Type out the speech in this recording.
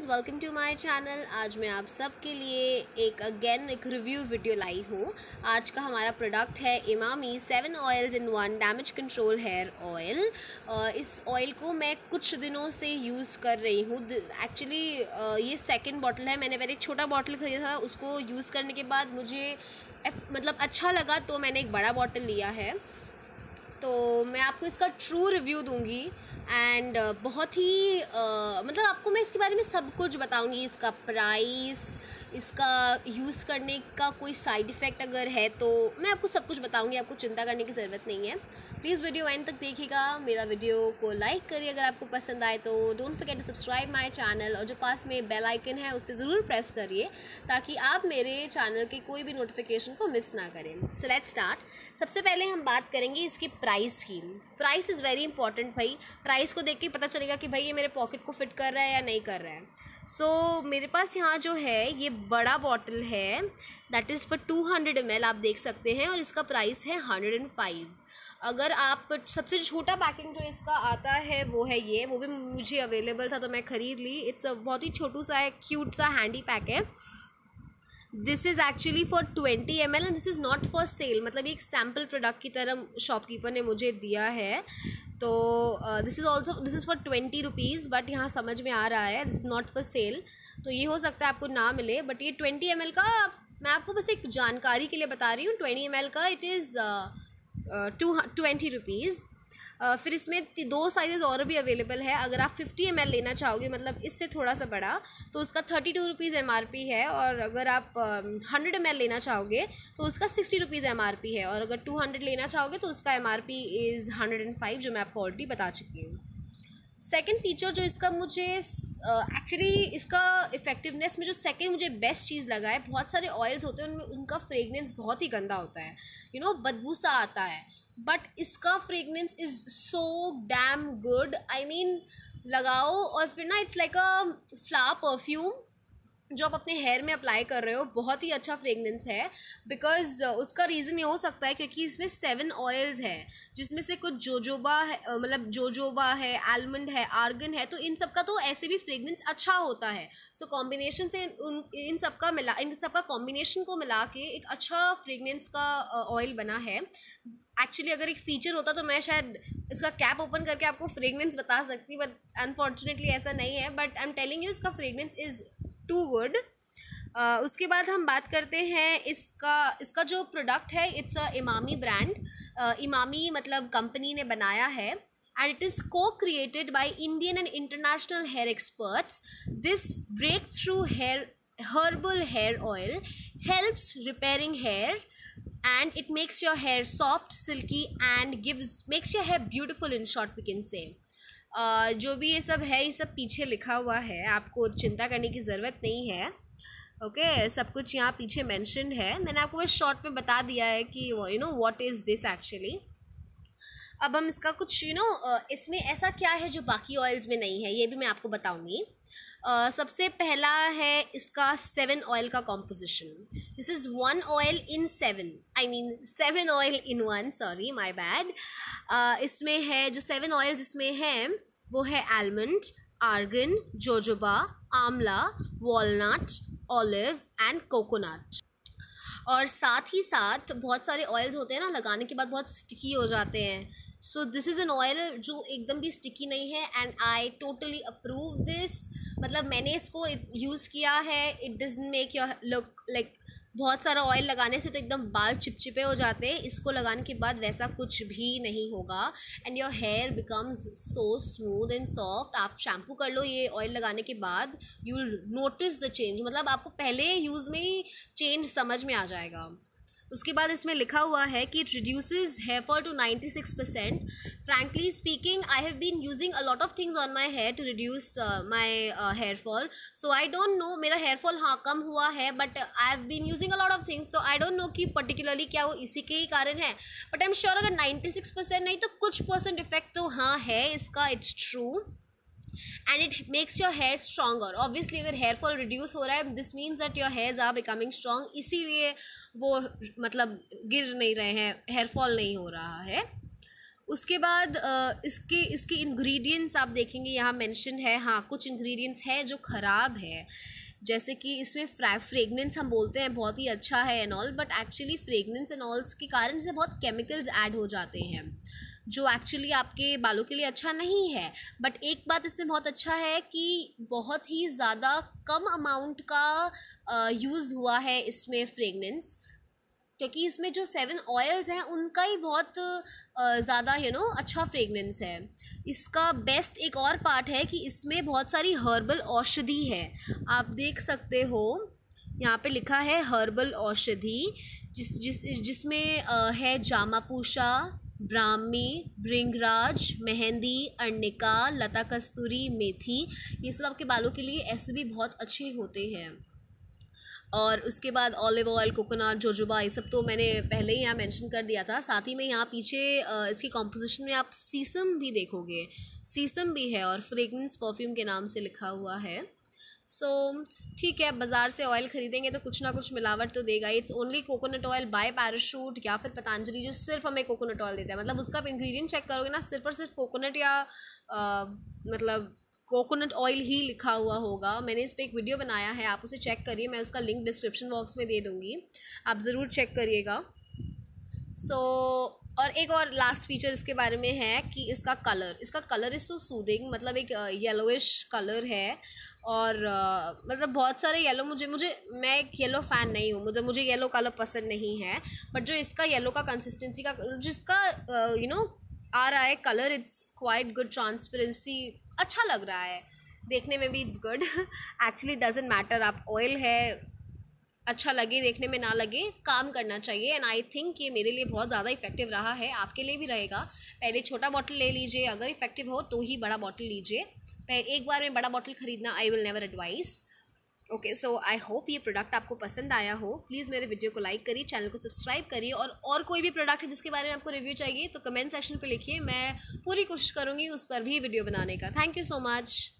Friends welcome to my channel आज मैं आप सब के लिए एक अगेन एक रिव्यू वीडियो लाई हूँ। आज का हमारा प्रोडक्ट है Emami seven oils in one damage control hair oil इस ऑयल को मैं कुछ दिनों से यूज़ कर रही हूँ। एक्चुअली ये सेकंड बॉटल है। मैंने पहले एक छोटा बॉटल खरीदा था। उसको यूज़ करने के बाद मुझे मतलब अच्छा लगा तो मैंने एक बड़ा बॉटल लिया है। तो मैं आपको इसका ट्रू रिव्यू दूँगी। एंड uh, बहुत ही uh, मतलब आपको मैं इसके बारे में सब कुछ बताऊँगी। इसका प्राइस इसका यूज़ करने का कोई साइड इफ़ेक्ट अगर है तो मैं आपको सब कुछ बताऊँगी। आपको चिंता करने की ज़रूरत नहीं है। प्लीज़ वीडियो एंड तक देखिएगा। मेरा वीडियो को लाइक करिए अगर आपको पसंद आए तो। Don't forget to subscribe my channel और जो पास में बेल आइकन है, उससे ज़रूर प्रेस करिए ताकि आप मेरे चैनल के कोई भी नोटिफिकेशन को मिस ना करें। सो लेट स्टार्ट सबसे पहले हम बात करेंगे इसकी प्राइस की। प्राइस इज़ वेरी इंपॉर्टेंट भाई। प्राइस को देख के पता चलेगा कि भाई ये मेरे पॉकेट को फिट कर रहा है या नहीं कर रहा है। सो so, मेरे पास यहाँ जो है ये बड़ा बॉटल है। That is for two hundred M आप देख सकते हैं और इसका प्राइस है हंड्रेड एंड फाइव अगर आप सबसे छोटा पैकिंग जो इसका आता है वो है ये। वो भी मुझे अवेलेबल था तो मैं ख़रीद ली। इट्स अ बहुत ही छोटू सा है क्यूट सा हैंडी पैक है। This is actually for twenty M L and this is not for sale मतलब एक सैंपल प्रोडक्ट की तरह शॉपकीपर ने मुझे दिया है। तो this is also this is for twenty rupees but यहाँ समझ में आ रहा है this is not for sale तो ये हो सकता है आपको ना मिले बट ये ट्वेंटी एमएल का, मैं आपको बस एक जानकारी के लिए बता रही हूँ ट्वेंटी एमएल का it is to twenty rupees फिर इसमें दो साइज़ और भी अवेलेबल है। अगर आप फिफ्टी एमएल लेना चाहोगे मतलब इससे थोड़ा सा बड़ा तो उसका थर्टी टू रुपीज़ एम है। और अगर आप हंड्रेड एमएल लेना चाहोगे तो उसका सिक्सटी रुपीज़ एम है। और अगर टू हंड्रेड लेना चाहोगे तो उसका MRP is hundred and five जो मैं आपको ऑलरेडी बता चुकी हूँ। सेकेंड फीचर जो इसका मुझे एक्चुअली uh, इसका इफ़ेक्टिवनेस में जो सेकेंड मुझे बेस्ट चीज़ लगा है बहुत सारे ऑयल्स होते हैं उनमें उनका फ्रेगनेंस बहुत ही गंदा होता है। यू नो बदबू सा आता है। बट इसका fragrance is so damn good I mean लगाओ और फिर ना it's like a flower perfume जो आप अपने हेयर में अप्लाई कर रहे हो बहुत ही अच्छा फ्रेगनेंस है। बिकॉज़ उसका रीज़न ये हो सकता है क्योंकि इसमें सेवन ऑयल्स है जिसमें से कुछ जोजोबा है मतलब जोजोबा है आलमंड है आर्गन है तो इन सब का तो ऐसे भी फ्रेगनेंस अच्छा होता है। सो so, कॉम्बिनेशन से उन इन सब का मिला इन सब का कॉम्बिनेशन को मिला के एक अच्छा फ्रेगनेंस का ऑयल बना है। एक्चुअली अगर एक फीचर होता तो मैं शायद इसका कैप ओपन करके आपको फ्रेगनेंस बता सकती बट अनफॉर्चुनेटली ऐसा नहीं है. But I am telling you इसका फ्रेगनेंस इज़ टू गुड उसके बाद हम बात करते हैं इसका इसका जो प्रोडक्ट है it's a Emami brand Emami मतलब कंपनी ने बनाया है, and it is co-created Indian and international hair experts this breakthrough hair herbal hair oil helps repairing hair and it makes your hair soft, silky and gives makes your hair beautiful in short we can say. जो भी ये सब है ये सब पीछे लिखा हुआ है आपको चिंता करने की ज़रूरत नहीं है। ओके okay, सब कुछ यहाँ पीछे मैंशन है। मैंने आपको बस शॉर्ट में बता दिया है कि you know what is this actually अब हम इसका कुछ यू you नो know, इसमें ऐसा क्या है जो बाकी ऑयल्स में नहीं है ये भी मैं आपको बताऊँगी। सबसे पहला है इसका सेवन ऑयल का composition this is one oil in seven I mean seven oil in one sorry my bad इसमें है, जो सेवन ऑयल्स इसमें हैं, वो है almond argan jojoba amla walnut olive and coconut और साथ ही साथ बहुत सारे ऑयल्स होते हैं ना, लगाने के बाद बहुत स्टिकी हो जाते हैं. So this is an oil जो एकदम भी स्टिकी नहीं है and I totally approve this मतलब मैंने इसको यूज़ किया है it does make your look like बहुत सारा ऑयल लगाने से तो एकदम बाल चिपचिपे हो जाते हैं। इसको लगाने के बाद वैसा कुछ भी नहीं होगा। And your hair becomes so smooth and soft आप शैम्पू कर लो ये ऑयल लगाने के बाद यू नोटिस द चेंज मतलब आपको पहले यूज़ में ही चेंज समझ में आ जाएगा। उसके बाद इसमें लिखा हुआ है कि it reduces hair fall to ninety six percent frankly speaking I have been using a lot of things on my hair to reduce my hair fall so I don't know मेरा हेयर फॉल हाँ कम हुआ है but I have been using a lot of things तो I don't know कि particularly क्या वो इसी के ही कारण है. बट आई एम श्योर अगर नाइन्टी सिक्स परसेंट नहीं तो कुछ परसेंट इफ़ेक्ट तो हाँ है, इसका it's true and it makes your hair stronger obviously अगर हेयर फॉल रिड्यूस हो रहा है this means that your hairs are becoming strong इसीलिए वो मतलब गिर नहीं रहे हैं हेयर फॉल नहीं हो रहा है। उसके बाद इसके इसके इंग्रेडिएंट्स आप देखेंगे, यहाँ मेंशन है हाँ कुछ इंग्रेडिएंट्स है जो ख़राब है। जैसे कि इसमें फ्रेगनेंस हम बोलते हैं, बहुत ही अच्छा है and all but actually fragrance and oils के कारण से बहुत केमिकल्स ऐड हो जाते हैं। जो एक्चुअली आपके बालों के लिए अच्छा नहीं है। बट एक बात इसमें बहुत अच्छा है कि बहुत ही ज़्यादा कम अमाउंट का यूज़ हुआ है इसमें फ्रेगनेंस क्योंकि इसमें जो सेवन ऑयल्स हैं, उनका ही बहुत ज़्यादा यू नो अच्छा फ्रेगनेंस है। इसका बेस्ट एक और पार्ट है कि इसमें बहुत सारी हर्बल औषधि है। आप देख सकते हो, यहाँ पे लिखा है हर्बल औषधि, जिस जिस, जिसमें है जामापूषा ब्राह्मी, भृंगराज, मेहंदी अर्निका लता कस्तूरी, मेथी, ये सब आपके बालों के लिए ऐसे भी बहुत अच्छे होते हैं। और उसके बाद ऑलिव ऑयल कोकोनट जोजोबा ये सब तो मैंने पहले ही यहाँ मेंशन कर दिया था। साथ ही में यहाँ पीछे इसकी कॉम्पोजिशन में आप सीसम भी देखोगे। सीसम भी है और फ्रेगनेंस परफ्यूम के नाम से लिखा हुआ है। सो so, ठीक है बाज़ार से ऑयल ख़रीदेंगे तो कुछ ना कुछ मिलावट तो देगा it's only coconut oil by Parachute या फिर पतंजलि जो सिर्फ़ हमें कोकोनट ऑयल देता है। मतलब उसका आप इंग्रेडिएंट चेक करोगे ना सिर्फ़ और सिर्फ़ कोकोनट या आ, मतलब कोकोनट ऑयल ही लिखा हुआ होगा। मैंने इस पर एक वीडियो बनाया है आप उसे चेक करिए मैं उसका लिंक डिस्क्रिप्शन बॉक्स में दे दूँगी। आप ज़रूर चेक करिएगा। सो so, और एक और लास्ट फीचर इसके बारे में है कि इसका कलर इसका कलर इज़ तो सूदिंग मतलब एक येलोइश कलर है और मतलब बहुत सारे येलो मुझे मुझे, मैं एक येलो फ़ैन नहीं हूँ, मुझे मुझे येलो कलर पसंद नहीं है बट जो इसका येलो का कंसिस्टेंसी का, जिसका यू नो आ रहा है colour it's quite good transparency अच्छा लग रहा है। देखने में भी it's good actually doesn't matter आप ऑयल है अच्छा लगे, देखने में ना लगे, काम करना चाहिए। एंड आई थिंक ये मेरे लिए बहुत ज़्यादा इफ़ेक्टिव रहा है। आपके लिए भी रहेगा। पहले छोटा बॉटल ले लीजिए। अगर इफ़ेक्टिव हो तो ही बड़ा बॉटल लीजिए। एक बार में बड़ा बॉटल ख़रीदना I will never advise okay so I hope ये प्रोडक्ट आपको पसंद आया हो। प्लीज़ मेरे वीडियो को लाइक करिए चैनल को सब्सक्राइब करिए। और और कोई भी प्रोडक्ट है जिसके बारे में आपको रिव्यू चाहिए तो कमेंट सेक्शन पे लिखिए। मैं पूरी कोशिश करूँगी उस पर भी वीडियो बनाने का। Thank you so much